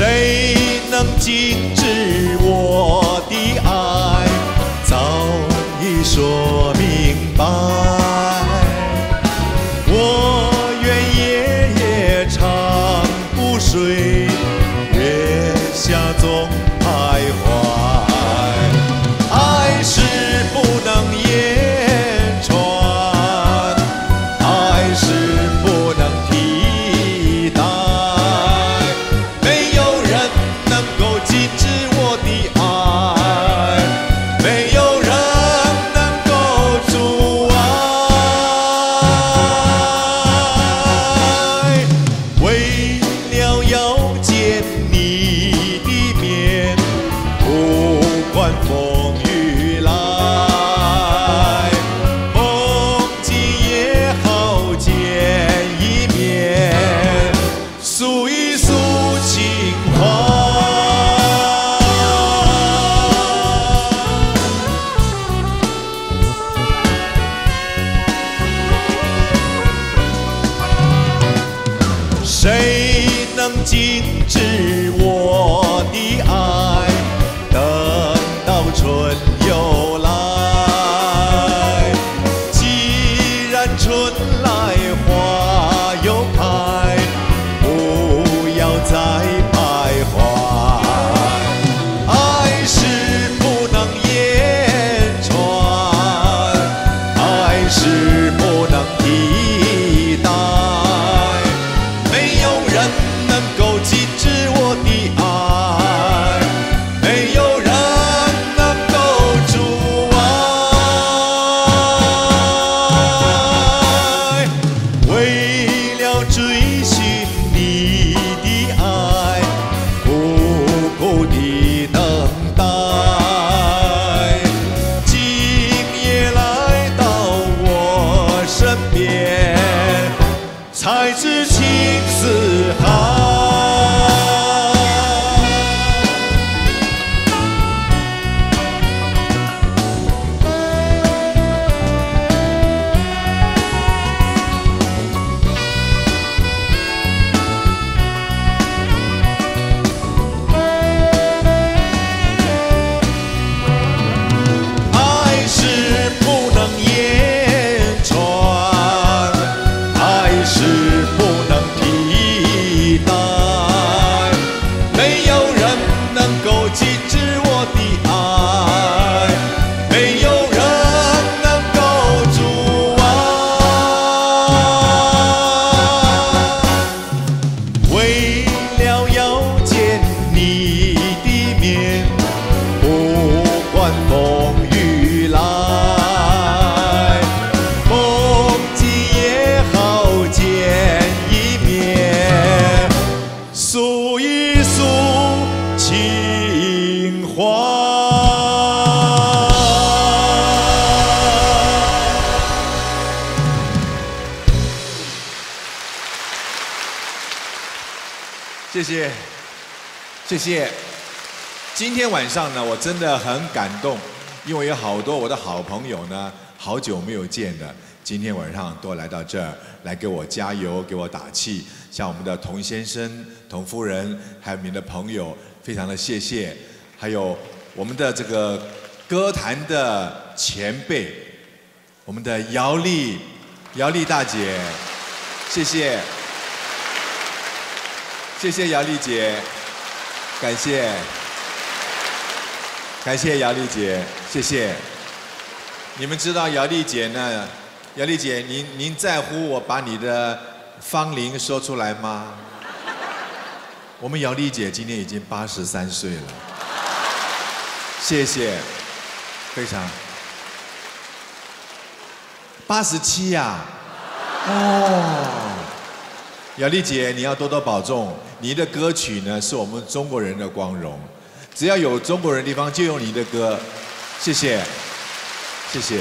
谁能禁止我的爱？早已说明白，我愿夜夜长不睡，月下总。谁能禁止才知情似海。情怀。谢谢，谢谢。今天晚上呢，我真的很感动，因为有好多我的好朋友呢，好久没有见的，今天晚上都来到这儿来给我加油，给我打气。像我们的童先生、童夫人，还有您的朋友，非常的谢谢。还有我们的这个歌坛的前辈，我们的姚丽，姚丽大姐，谢谢，谢谢姚丽姐，感谢。感谢姚丽姐，谢谢。你们知道姚丽姐呢？姚丽姐，您您在乎我把你的芳龄说出来吗？我们姚丽姐今年已经八十三岁了，谢谢，非常。八十七呀，哦，雅丽姐，你要多多保重。你的歌曲呢，是我们中国人的光荣。只要有中国人的地方，就用你的歌。谢谢，谢谢。